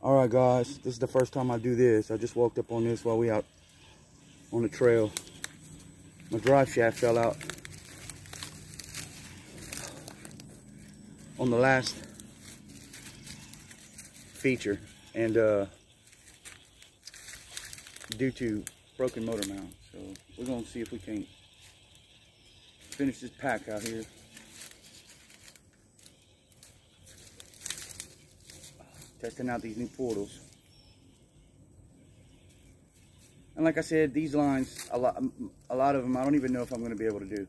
All right, guys, this is the first time I do this. I just walked up on this while we out on the trail. My drive shaft fell out on the last feature and uh, due to broken motor mount. So we're gonna see if we can finish this pack out here. Testing out these new portals. And like I said, these lines, a lot, a lot of them, I don't even know if I'm going to be able to do.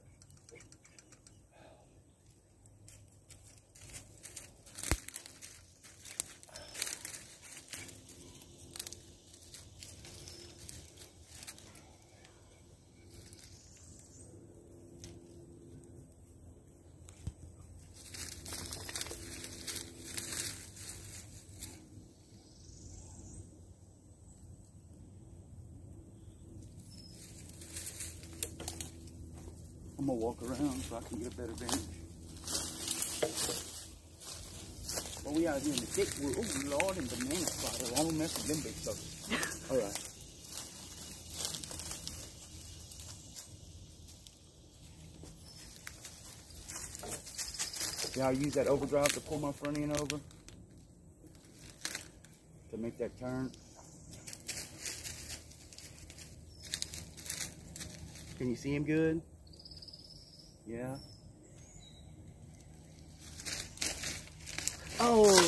I'm gonna walk around so I can get a better vantage. Well, we out here in the thick wood. Oh, Lord, and banana spider. I don't mess with them big stuff. All right. How I use that overdrive to pull my front end over? To make that turn. Can you see him good? Yeah. Oh.